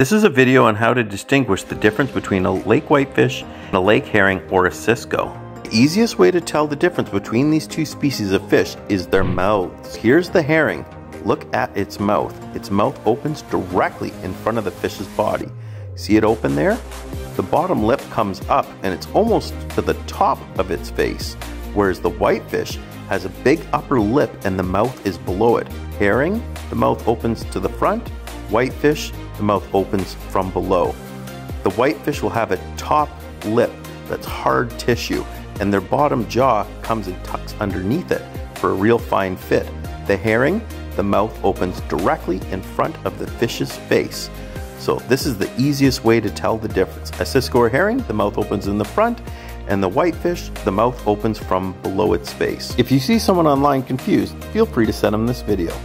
This is a video on how to distinguish the difference between a lake whitefish and a lake herring or a cisco. The easiest way to tell the difference between these two species of fish is their mouths. Here's the herring. Look at its mouth. Its mouth opens directly in front of the fish's body. See it open there? The bottom lip comes up and it's almost to the top of its face, whereas the whitefish has a big upper lip and the mouth is below it. Herring, the mouth opens to the front. Whitefish, the mouth opens from below. The whitefish will have a top lip that's hard tissue, and their bottom jaw comes and tucks underneath it for a real fine fit. The herring, the mouth opens directly in front of the fish's face. So this is the easiest way to tell the difference. A cisco or herring, the mouth opens in the front, and the whitefish, the mouth opens from below its face. If you see someone online confused, feel free to send them this video.